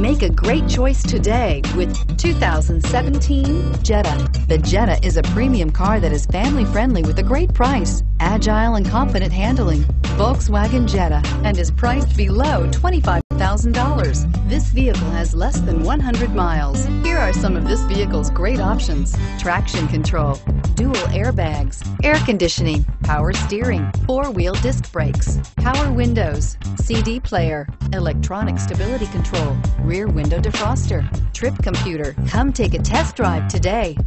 Make a great choice today with 2017 Jetta. The Jetta is a premium car that is family friendly with a great price, agile and confident handling. Volkswagen Jetta and is priced below $25,000. This vehicle has less than 100 miles. Here are some of this vehicle's great options. Traction control, dual airbags, air conditioning, power steering, four-wheel disc brakes, power windows, CD player, electronic stability control, rear window defroster, trip computer. Come take a test drive today.